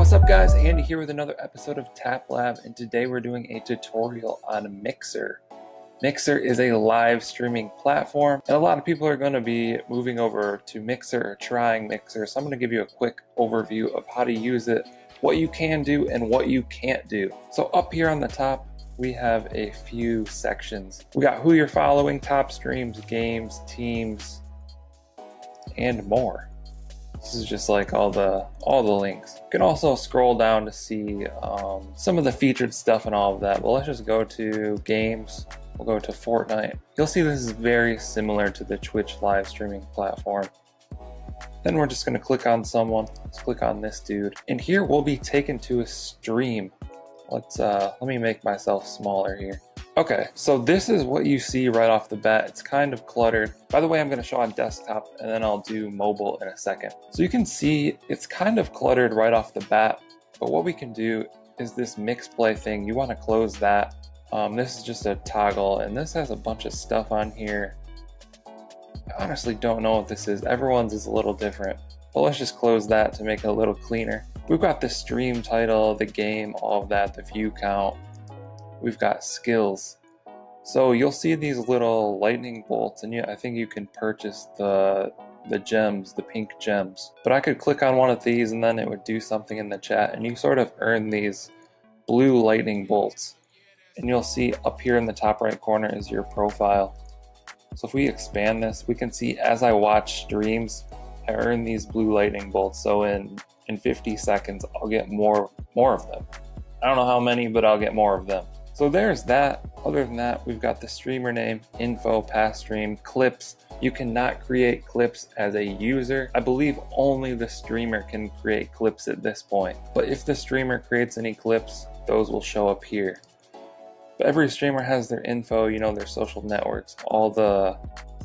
what's up guys? Andy here with another episode of Tap Lab and today we're doing a tutorial on Mixer. Mixer is a live streaming platform and a lot of people are going to be moving over to Mixer or trying Mixer so I'm going to give you a quick overview of how to use it, what you can do and what you can't do. So up here on the top we have a few sections. We got who you're following, top streams, games, teams, and more. This is just like all the all the links. You can also scroll down to see um, some of the featured stuff and all of that. But let's just go to games. We'll go to Fortnite. You'll see this is very similar to the Twitch live streaming platform. Then we're just going to click on someone. Let's click on this dude. And here we'll be taken to a stream. Let's uh, let me make myself smaller here. Okay, so this is what you see right off the bat. It's kind of cluttered. By the way, I'm going to show on desktop and then I'll do mobile in a second. So you can see it's kind of cluttered right off the bat, but what we can do is this MixPlay thing. You want to close that. Um, this is just a toggle and this has a bunch of stuff on here. I honestly don't know what this is. Everyone's is a little different, but let's just close that to make it a little cleaner. We've got the stream title, the game, all of that, the view count, we've got skills. So you'll see these little lightning bolts and you, I think you can purchase the the gems, the pink gems. But I could click on one of these and then it would do something in the chat and you sort of earn these blue lightning bolts. And you'll see up here in the top right corner is your profile. So if we expand this, we can see as I watch streams, I earn these blue lightning bolts. So in in 50 seconds, I'll get more more of them. I don't know how many, but I'll get more of them. So there's that. Other than that, we've got the streamer name, info, past stream, clips. You cannot create clips as a user. I believe only the streamer can create clips at this point. But if the streamer creates any clips, those will show up here. But every streamer has their info, you know, their social networks, all the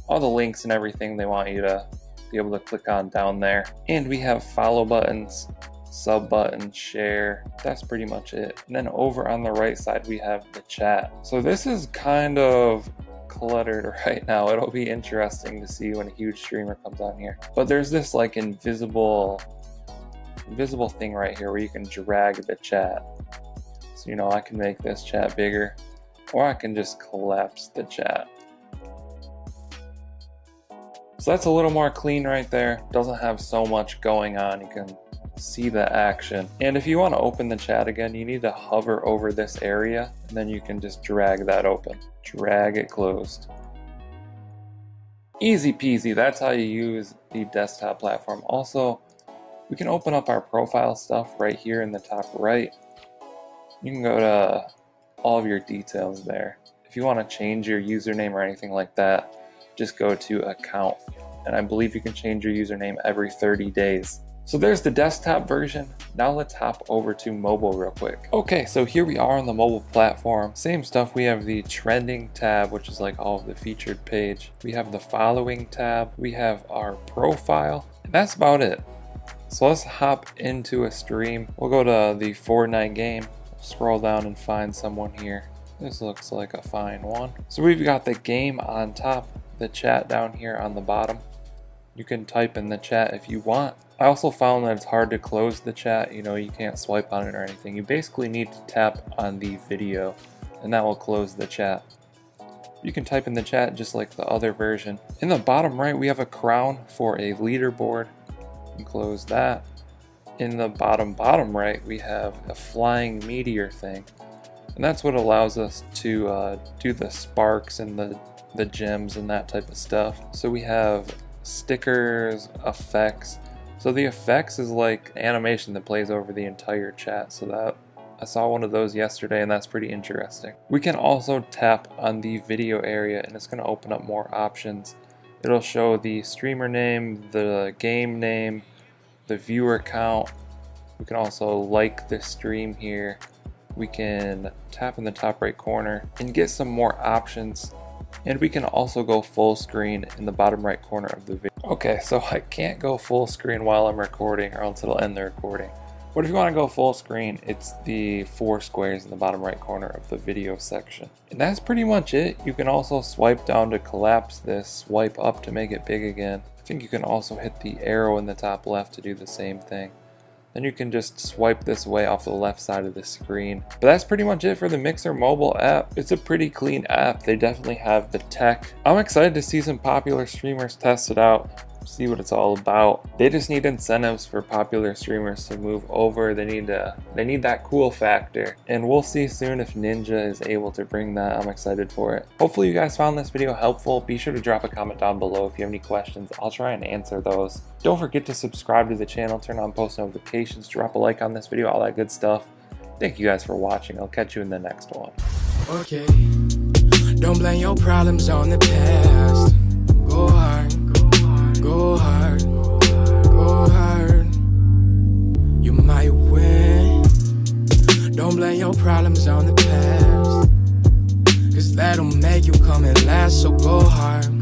all the links and everything they want you to be able to click on down there. And we have follow buttons, sub button, share. That's pretty much it. And then over on the right side, we have the chat. So this is kind of cluttered right now. It'll be interesting to see when a huge streamer comes on here. But there's this like invisible, invisible thing right here where you can drag the chat. So, you know, I can make this chat bigger or I can just collapse the chat. So that's a little more clean right there. Doesn't have so much going on. You can see the action. And if you want to open the chat again, you need to hover over this area and then you can just drag that open. Drag it closed. Easy peasy, that's how you use the desktop platform. Also, we can open up our profile stuff right here in the top right. You can go to all of your details there. If you want to change your username or anything like that, just go to account. And I believe you can change your username every 30 days. So there's the desktop version. Now let's hop over to mobile real quick. Okay, so here we are on the mobile platform. Same stuff, we have the trending tab, which is like all of the featured page. We have the following tab. We have our profile, and that's about it. So let's hop into a stream. We'll go to the Fortnite game, scroll down and find someone here. This looks like a fine one. So we've got the game on top, the chat down here on the bottom. You can type in the chat if you want. I also found that it's hard to close the chat, you know, you can't swipe on it or anything. You basically need to tap on the video and that will close the chat. You can type in the chat just like the other version. In the bottom right, we have a crown for a leaderboard. Close that. In the bottom bottom right, we have a flying meteor thing. And that's what allows us to uh, do the sparks and the, the gems and that type of stuff. So we have stickers, effects, so the effects is like animation that plays over the entire chat. So that I saw one of those yesterday and that's pretty interesting. We can also tap on the video area and it's going to open up more options. It'll show the streamer name, the game name, the viewer count. We can also like the stream here. We can tap in the top right corner and get some more options and we can also go full screen in the bottom right corner of the video. Okay, so I can't go full screen while I'm recording or else it'll end the recording. But if you want to go full screen, it's the four squares in the bottom right corner of the video section. And that's pretty much it. You can also swipe down to collapse this, swipe up to make it big again. I think you can also hit the arrow in the top left to do the same thing. Then you can just swipe this way off the left side of the screen. But that's pretty much it for the Mixer mobile app. It's a pretty clean app. They definitely have the tech. I'm excited to see some popular streamers test it out see what it's all about. They just need incentives for popular streamers to move over. They need to they need that cool factor. And we'll see soon if Ninja is able to bring that. I'm excited for it. Hopefully you guys found this video helpful. Be sure to drop a comment down below if you have any questions. I'll try and answer those. Don't forget to subscribe to the channel, turn on post notifications, drop a like on this video, all that good stuff. Thank you guys for watching. I'll catch you in the next one. Okay. Don't blame your problems on the past. Go hard Go hard, go hard. You might win. Don't blame your problems on the past. Cause that'll make you come in last, so go hard.